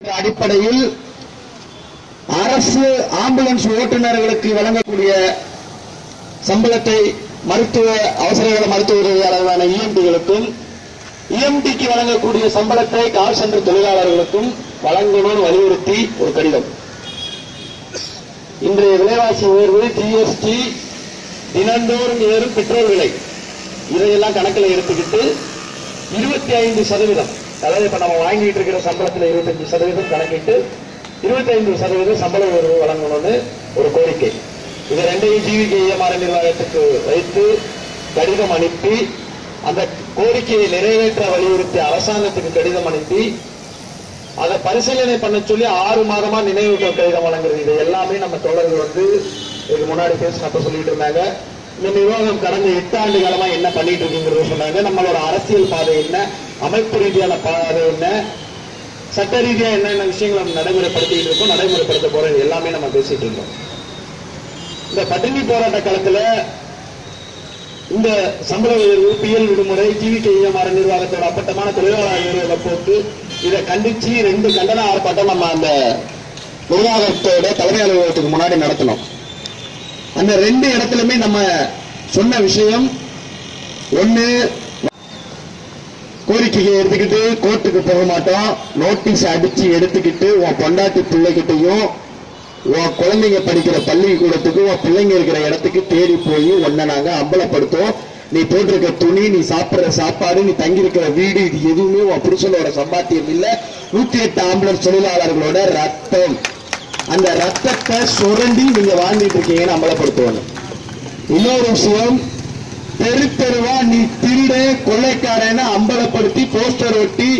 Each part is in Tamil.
அடிப்படையில் அரசு ஆம்புலன்ஸ் ஓட்டுநர்களுக்கு வழங்கக்கூடிய சம்பளத்தை மருத்துவ அவசரகால மருத்துவ உதவியாளர்களான இஎம்டிகளுக்கும் இஎம்டிக்கு வழங்கக்கூடிய சம்பளத்தை கால் சென்டர் தொழிலாளர்களுக்கும் வழங்கணும்னு வலியுறுத்தி ஒரு கடிதம். இன்றைய விலைவாசி உயர்வு ஜிஎஸ்டி தினந்தோறும் ஏறும் பெட்ரோல் விலை. இதையெல்லாம் கணக்கில் எடுத்துக்கிட்டு இருபத்தி ஐந்து சதவீதம் அதாவது இப்ப நம்ம வாங்கிட்டு இருக்கிற சம்பளத்துல இருபத்தஞ்சு சதவீதம் கணக்கிட்டு இருபத்தி ஐந்து சதவீதம் சம்பள உயர்வு வழங்கணும்னு ஒரு கோரிக்கை. இது ரெண்டையும் ஜீவிகை நிர்வாகத்துக்கு வைத்து கடிதம் அனுப்பி அந்த கோரிக்கையை நிறைவேற்ற வலியுறுத்தி அரசாங்கத்துக்கு கடிதம் அனுப்பி அதை பரிசீலனை பண்ண சொல்லி ஆறு மாதமா நினைவூட்டல் கடிதம் வழங்குறது. இது எல்லாமே நம்ம தோழர்கள் வந்து இதுக்கு முன்னாடி பேசினப்ப சொல்லிட்டு இருந்தாங்க. இந்த நிர்வாகம் கடந்த எட்டு ஆண்டு காலமா என்ன பண்ணிட்டு இருக்குங்கிறத சொன்னாங்க. நம்மளோட அரசியல் பாதை என்ன? அமைப்பு ரீதியான பாதை என்ன? சட்ட ரீதியா என்னென்ன விஷயங்களை நம்ம நடைமுறைப்படுத்திட்டு இருக்கோம் நடைமுறைப்படுத்த போறது எல்லாமே நம்ம பேசிட்டு இருக்கோம் இந்த பட்டினி போராட்ட காலத்துல இந்த சம்பள உயர்வு பிஎல் விடுமுறை ஜிவிகே இஎம்ஆர் நிர்வாகத்தோட அப்பட்டமான தொழிலாளர் உயர்வுகளை போட்டு இதை கண்டிச்சு ரெண்டு கண்டன ஆர்ப்பாட்டம் நம்ம அந்த நிர்வாகத்தோட தலைமை அலுவலகத்துக்கு முன்னாடி நடத்தினோம். அந்த ரெண்டு இடத்துலயுமே நம்ம சொன்ன விஷயம் ஒண்ணு கோரிக்கையை எடுத்துக்கிட்டு கோர்ட்டுக்கு போக மாட்டோம் நோட்டீஸ் அடிச்சு எடுத்துக்கிட்டு உன் பொண்டாட்டி பிள்ளைகிட்டையும் உன் குழந்தைங்க படிக்கிற பள்ளிக்கூடத்துக்கு உன் பிள்ளைங்க இருக்கிற இடத்துக்கு தேடி போய் ஒன்ன நாங்க அம்பலப்படுத்தும் நீ போட்டிருக்க துணி நீ சாப்பிடுற சாப்பாடு நீ தங்கியிருக்கிற வீடு இது எதுவுமே உன் புருஷனோட சம்பாத்தியம் இல்ல. நூத்தி எட்டு ஆம்புலன்ஸ் தொழிலாளர்களோட ரத்தம். அந்த ரத்தத்தை சுரண்டி நீங்க வாழ்ந்துட்டு இருக்கீங்கன்னு அம்பலப்படுத்துவாங்க. இன்னொரு விஷயம் தெரு தெருவா நீ திருட கொள்ளைக்காரன அம்பலப்படுத்தி போஸ்டர் ஒட்டி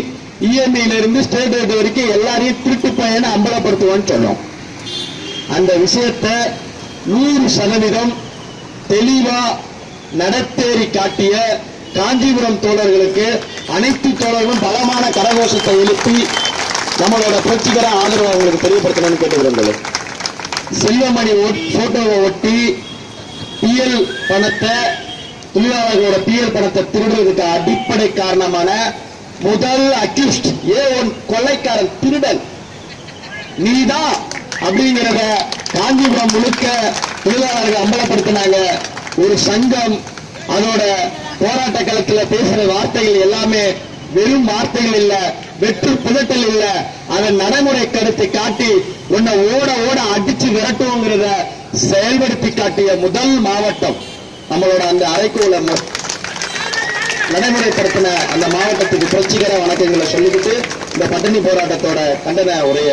இஎம்ஐல இருந்து ஸ்டேட் ரேட் வரைக்கும் எல்லாரையும் திருட்டு பையனை அம்பலப்படுத்துவான்னு சொன்னோம். அந்த விஷயத்தை நூறு சதவீதம் தெளிவா நடத்தேறி காட்டிய காஞ்சிபுரம் தோழர்களுக்கு அனைத்து தோழர்களும் பலமான கரகோஷத்தை எழுப்பி நம்மளோட புரட்சிகர ஆதரவு அவங்களுக்கு தெரியப்படுத்தணும்னு கேட்டுக்கிறோம் செல்வமணி போட்டோவை ஒட்டி பிஎல் பணத்தை தொழிலாளர்களோட பிஎல் பணத்தை திருடுறதுக்கு அடிப்படை காரணமான முதல் அக்யூஸ்ட் ஏ ஒன் கொள்ளைக்காரன் திருடன். நீதான் அப்படிங்கிறத காஞ்சிபுரம் முழுக்க தொழிலாளர்கள் அம்பலப்படுத்தினாங்க. ஒரு சங்கம் அதோட போராட்ட களத்தில் பேசுற வார்த்தைகள் எல்லாமே வெறும் வார்த்தைகள் இல்ல வெற்று புதட்டல் இல்ல. அதன் நடைமுறை கருத்தை காட்டி உன்னை ஓட ஓட அடிச்சு விரட்டுவோங்கிறத செயல்படுத்தி காட்டிய முதல் மாவட்டம். நம்மளோட அந்த அறைக்கூல நடைமுறைப்படுத்தின அந்த மாவட்டத்துக்கு புரட்சிகர வணக்கங்களை சொல்லிக்கிட்டு இந்த பட்டினி போராட்டத்தோட கண்டன உரைய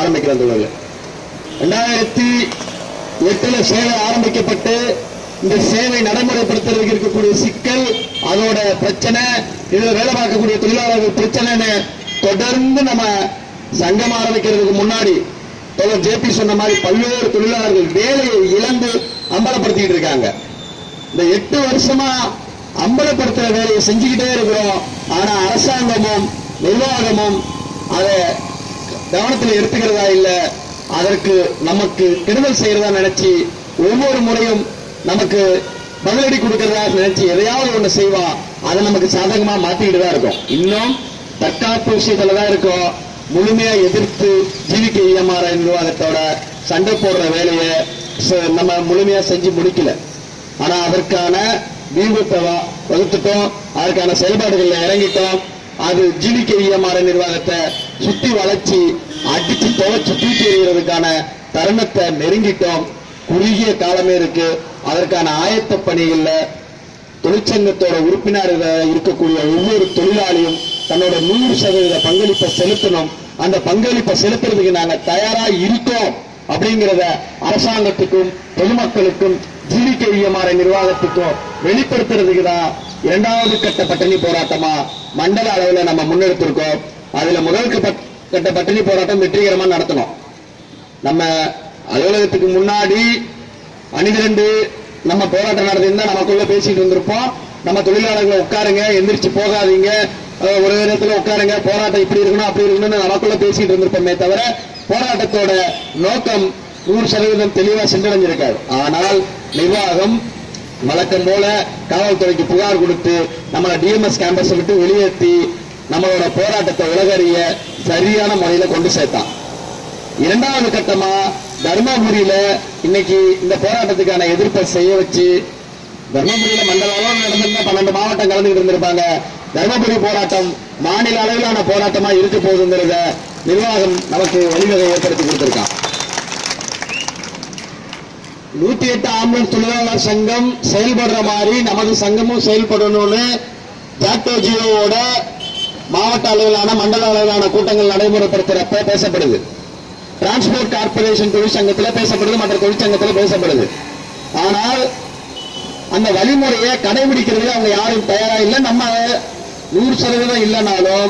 ஆரம்பிக்கிற இரண்டாயிரத்தி ரெண்டாயிரத்தி எட்டுல சேவை ஆரம்பிக்கப்பட்டு இந்த சேவை நடைமுறைப்படுத்துறதுக்கு இருக்கக்கூடிய சிக்கல் அதோட பிரச்சனை இதுல வேலை பார்க்கக்கூடிய தொழிலாளர்கள் பிரச்சனைன்னு தொடர்ந்து நம்ம சங்கம் ஆரம்பிக்கிறதுக்கு முன்னாடி ஜேபி சொன்ன மாதிரி பல்வேறு தொழிலாளர்கள் வேலையை இழந்து அம்பலப்படுத்திட்டு இருக்காங்க. இந்த எட்டு வருஷமா அம்பலப்படுத்துற வேலையை செஞ்சுக்கிட்டே இருக்கிறோம். ஆனா அரசாங்கமும் நிர்வாகமும் அதை கவனத்தில் எடுத்துக்கிறதா இல்ல. அதற்கு நமக்கு கெடுதல் செய்யறதா நினைச்சு ஒவ்வொரு முறையும் நமக்கு பதிலடி கொடுக்கறதா நினைச்சு எதையாவது ஒண்ணு செய்வான் அதை நமக்கு சாதகமா மாத்திக்கிட்டு தான் இருக்கும். இன்னும் தற்காப்பு விஷயத்துல தான் இருக்கும். முழுமையா எதிர்த்து ஜீவிக்க இயமாற நிர்வாகத்தோட சண்டை போடுற வேலையை ச- நம்ம முழுமையா செஞ்சு முடிக்கல. ஆனா அதற்கான வியூகத்தை வகுத்துட்டோம். அதற்கான செயல்பாடுகள்ல இறங்கிட்டோம். அது ஜிலிக்க இயமாற நிர்வாகத்தை சுத்தி வளர்ச்சி அடிச்சு துவைச்சு தூக்கி எறிகிறதுக்கான தருணத்தை நெருங்கிட்டோம். குறுகிய காலமே இருக்கு. அதற்கான ஆயத்த பணிகள்ல தொழிற்சங்கத்தோட உறுப்பினர்கள் இருக்கக்கூடிய ஒவ்வொரு தொழிலாளியும் தன்னோட நூறு சதவீத பங்களிப்பை செலுத்தணும். அந்த பங்களிப்பை செலுத்துறதுக்கு நாங்க தயாரா இருக்கோம். அப்படிங்கிறத அரசாங்கத்துக்கும் பொதுமக்களுக்கும் ஜீவிக்கையமாற நிர்வாகத்துக்கும் வெளிப்படுத்துறதுக்கு தான் இரண்டாவது கட்ட பட்டினி போராட்டமா? மண்டல அளவுல நம்ம முன்னெடுத்திருக்கோம். அதுல முதல் கட்ட கட்ட பட்டினி போராட்டம் வெற்றிகரமா நடத்தணும். நம்ம அலுவலகத்துக்கு முன்னாடி அணிதிரண்டு நம்ம போராட்டம் நடத்திருந்தா நமக்குள்ள பேசிட்டு இருந்திருப்போம் நம்ம தொழிலாளர்களை உட்காருங்க எந்திரிச்சு போகாதீங்க. ஒரு இடத்துல உட்காருங்க போராட்டம் இப்படி இருக்கணும் அப்படி இருக்கணும்னு நமக்குள்ள பேசிட்டு இருந்திருப்போமே தவிர போராட்டத்தோட நோக்கம் நூறு சதவீதம் தெளிவா சென்றடைஞ்சிருக்காரு ஆனால் நிர்வாகம் வழக்கம் போல காவல்துறைக்கு புகார் கொடுத்து நம்மளை டிஎம்எஸ் கேம்பஸ் விட்டு வெளியேற்றி நம்மளோட போராட்டத்தை உலகறிய சரியான முறையில கொண்டு சேர்த்தான். இரண்டாவது கட்டமா தர்மபுரியில இன்னைக்கு இந்த போராட்டத்துக்கான எதிர்ப்பை செய்ய வச்சு தர்மபுரியில மண்டல அளவில் நடந்திருந்தா பன்னெண்டு மாவட்டம் கலந்துகிட்டு இருந்திருப்பாங்க. தர்மபுரி போராட்டம் மாநில அளவிலான போராட்டமா இருக்க போகுதுங்கிறத நிர்வாகம் நமக்கு வழிவகை ஏற்படுத்தி கொடுத்திருக்கான். நூத்தி எட்டு ஆம்புலன்ஸ் தொழிலாளர் சங்கம் செயல்படுற மாதிரி நமது சங்கமும் செயல்படணும்னு டாக்டோ ஜியோவோட மாவட்ட அளவிலான மண்டல அளவிலான கூட்டங்கள் நடைமுறைப்படுத்துறப்ப பேசப்படுது. டிரான்ஸ்போர்ட் கார்பரேஷன் தொழிற்சங்கத்தில் பேசப்படுது மற்ற தொழிற்சங்கத்தில் பேசப்படுது. ஆனால் அந்த வழிமுறையை கடைபிடிக்கிறது அவங்க யாரும் தயாரா இல்லை. நம்ம நூறு சதவீதம் இல்லைனாலும்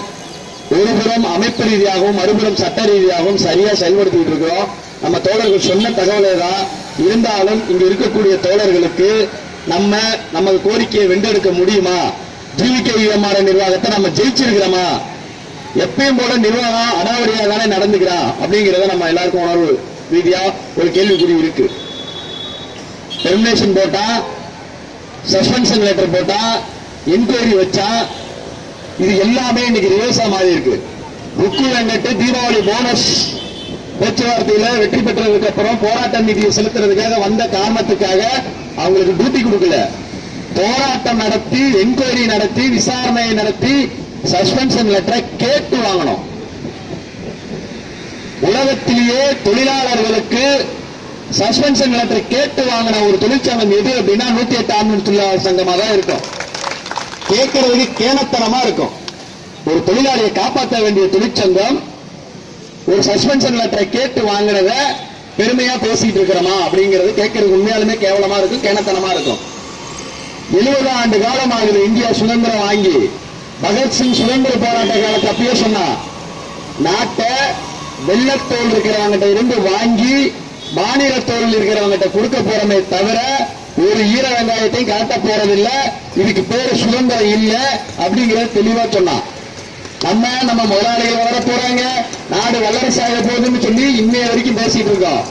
ஒருபுறம் அமைப்பு ரீதியாகவும் மறுபுறம் சட்ட ரீதியாகவும் சரியா செயல்படுத்திட்டு இருக்கிறோம். நம்ம தோழர்கள் சொன்ன தகவலை தான் இருந்தாலும் இங்க இருக்கக்கூடிய தோழர்களுக்கு நம்ம நமது கோரிக்கையை வென்றெடுக்க முடியுமா? ஜிவிகே யுஎம்ஆர் நிர்வாகத்தை நம்ம ஜெயிச்சிருக்கிறோமா? எப்பயும் போல நிர்வாகம் அடாவடியாக தானே நடந்துக்கிறான் அப்படிங்கிறத நம்ம எல்லாருக்கும் உணர்வு ரீதியா ஒரு கேள்விக்குறி இருக்கு. டெர்மினேஷன் போட்டா சஸ்பென்ஷன் லெட்டர் போட்டா என்கொயரி வச்சா இது எல்லாமே இன்னைக்கு ரிவர்ஸா மாறி இருக்கு. புக்கு வெங்கட்டு தீபாவளி போனஸ் பேச்சுவார்த்தையில வெற்றி பெற்றதுக்கு அப்புறம் போராட்ட நிதியை செலுத்துறதுக்காக வந்த காரணத்துக்காக அவங்களுக்கு டியூட்டி கொடுக்கல. போராட்டம் நடத்தி என்கொயரி நடத்தி விசாரணையை நடத்தி சஸ்பென்ஷன் லெட்டரை கேட்டு வாங்கணும். உலகத்திலேயே தொழிலாளர்களுக்கு சஸ்பென்ஷன் லெட்டர் கேட்டு வாங்கின ஒரு தொழிற்சங்கம் எது அப்படின்னா நூத்தி எட்டு ஆம்புலன்ஸ் தொழிலாளர் சங்கமா தான் இருக்கும். கேட்கறதுக்கு கேனத்தனமா இருக்கும். ஒரு தொழிலாளியை காப்பாற்ற வேண்டிய தொழிற்சங்கம் ஒரு சஸ்பென்ஷன் லெட்டரை கேட்டு வாங்கினத பெருமையா பேசிட்டு இருக்கிறோமா அப்படிங்கிறது கேட்கறது உண்மையாலுமே கேவலமா இருக்கும் கேனத்தனமா இருக்கும். எழுபது ஆண்டு காலம் ஆகுது இந்தியா சுதந்திரம் வாங்கி. பகத்சிங் சுதந்திர போராட்ட காலத்தை அப்பயே சொன்னா நாட்டை வெள்ளத்தோல் இருக்கிறவங்கிட்ட இருந்து வாங்கி மாநில தோல் இருக்கிறவங்கிட்ட கொடுக்க போறமே தவிர ஒரு ஈர வெங்காயத்தையும் காட்ட போறதில்லை இதுக்கு பேரு சுதந்திரம் இல்ல அப்படிங்கிறத தெளிவா சொன்னான் நம்ம நம்ம முதலாளிகள் வர போறாங்க. நாடு வல்லரசு ஆக போகுதுன்னு சொல்லி இன்னைய வரைக்கும் பேசிட்டு இருக்கோம்.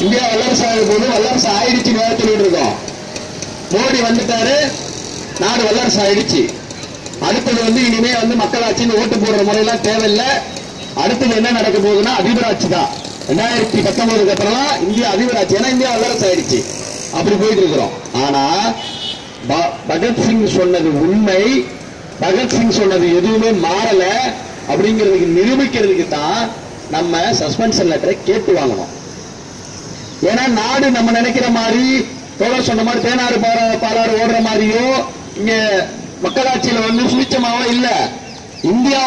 இந்தியா வல்லரசு ஆக போகுது. வல்லரசு ஆயிடுச்சுன்னு சொல்லிட்டு இருக்கோம். மோடி வந்துட்டாரு. நாடு வல்லரசு ஆயிடுச்சு. அடுத்தது வந்து இனிமே வந்து மக்களாட்சின்னு ஓட்டு போடுற முறையெல்லாம் தேவையில்லை. அடுத்தது என்ன நடக்க போகுதுன்னா அதிபராட்சி தான். ரெண்டாயிரத்தி பத்தொன்பதுக்கு அப்புறம் இந்தியா அதிபராட்சி. ஏன்னா இந்தியா வல்லரசு ஆயிடுச்சு. அப்படி போயிட்டு இருக்கிறோம். ஆனா பகத்சிங் சொன்னது உண்மை. பகத்சிங் சொன்னது எதுவுமே மாறல அப்படிங்கிறதுக்கு நிரூபிக்கிறதுக்கு தான் நம்ம சஸ்பென்ஷன் லெட்டரை கேட்டு வாங்கணும். ஏன்னா நாடு நம்ம நினைக்கிற மாதிரி தோழர் சொன்ன மாதிரி தேனாறு பாரா- பாலாறு ஓடுற மாதிரியோ இங்க மக்களாட்சியில வந்து சுழிச்சமாவோ இல்ல. இந்தியா